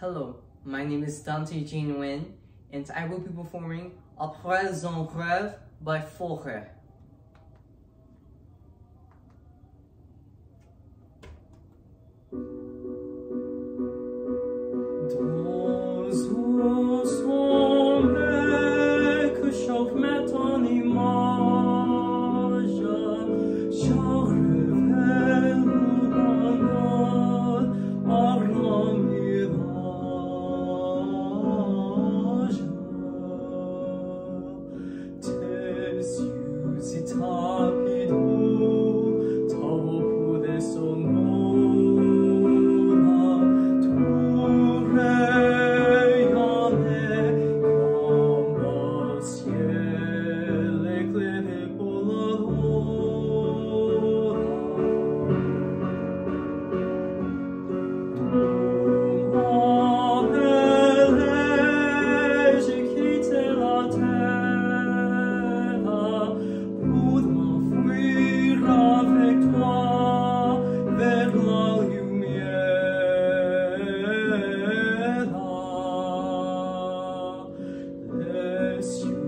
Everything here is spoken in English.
Hello, my name is Dante Jean Nguyen, and I will be performing Après un rêve by Faulkner. you.